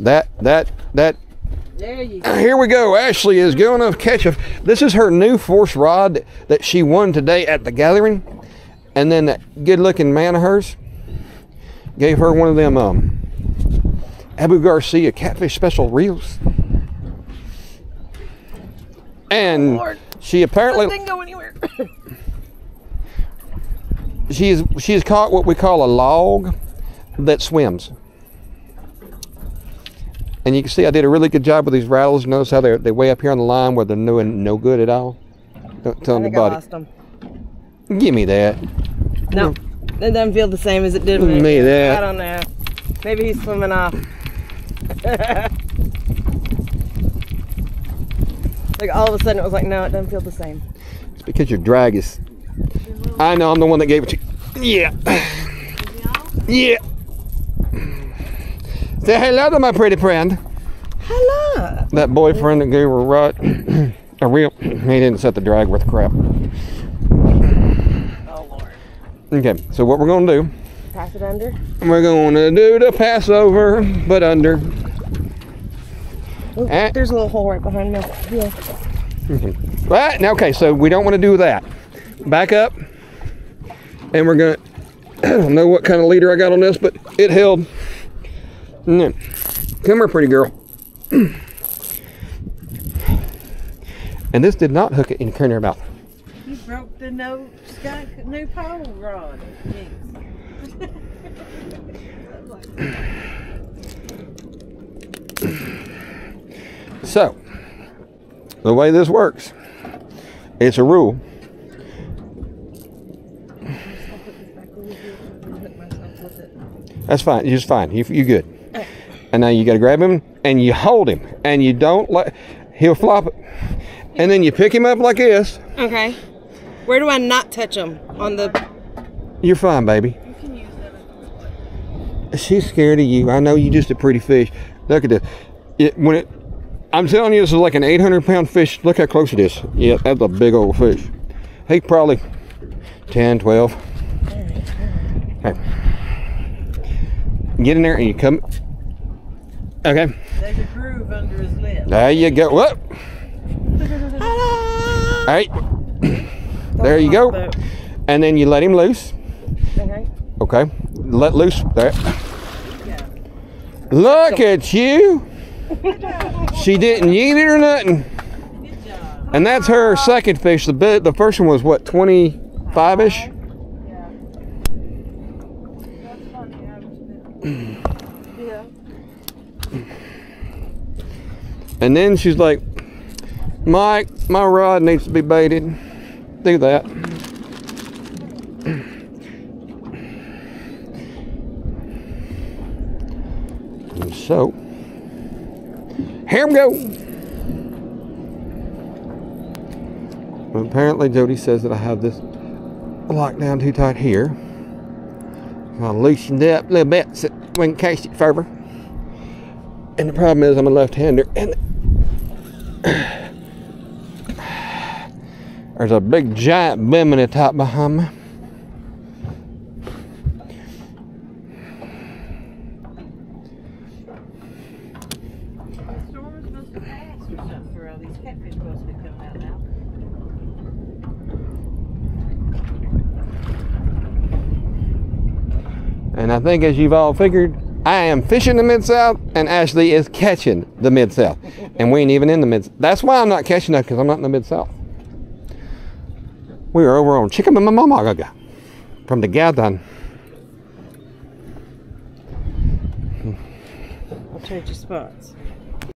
That that that There you go. here we go. Ashley is going to catch a. This is her new force rod that she won today at the gathering, and then that good-looking man of hers gave her one of them um, Abu Garcia catfish special reels, and Lord. she apparently Didn't go anywhere. she's she's caught what we call a log that swims. And you can see I did a really good job with these rattles. Notice how they're they way up here on the line where they're doing no good at all. Don't tell I think I anybody. lost them. Give me that. No, it doesn't feel the same as it did when Give me that. I don't know. Maybe he's swimming off. like all of a sudden it was like, no, it doesn't feel the same. It's because your drag is. I know I'm the one that gave it to you. Yeah. Yeah. Say hello to my pretty friend. Hello. That boyfriend that gave her a a real. He didn't set the drag worth crap. Oh Lord. Okay, so what we're gonna do? Pass it under. We're gonna do the Passover, but under. Oh, Eh. there's a little hole right behind me. Yeah. Right now, okay, so we don't want to do that. Back up, and we're gonna. I don't know what kind of leader I got on this, but it held. Mm. Come here, pretty girl. And this did not hook it in your mouth. You broke the no sky new pole rod. So, the way this works, it's a rule. That's fine. You're just fine. You you good. And now you got to grab him and you hold him and you don't let. He'll flop it, and then you pick him up like this. Okay. Where do I not touch him On the. You're fine, baby. She's scared of you. I know you're just a pretty fish. Look at this. It, when it, I'm telling you, this is like an 800 pound fish. Look how close it is. Yeah, that's a big old fish. He probably 10, 12. Okay. Get in there and you come. Okay. There's a groove under his lip. There you go. Whoop. All right. There you go. And then you let him loose. Okay. Okay. Let loose. There. Look at you. She didn't eat it or nothing. And that's her second fish. The bit, the first one was what, 25 ish? Uh-huh. And then she's like, Mike, my rod needs to be baited. Do that. And so, here we go. Apparently, Jody says that I have this locked down too tight here. I'll loosen it up a little bit so we can catch it further. And the problem is, I'm a left-hander, and there's a big giant top behind me. The storm's supposed to pass or something for all these catfish supposed to be coming out now. And I think, as you've all figured, I am fishing the Mid South, and Ashley is catching the Mid South. And we ain't even in the Mid That's why I'm not catching that, because I'm not in the Mid South. We are over on Chickamauga from the Gathon. I'll change your spots.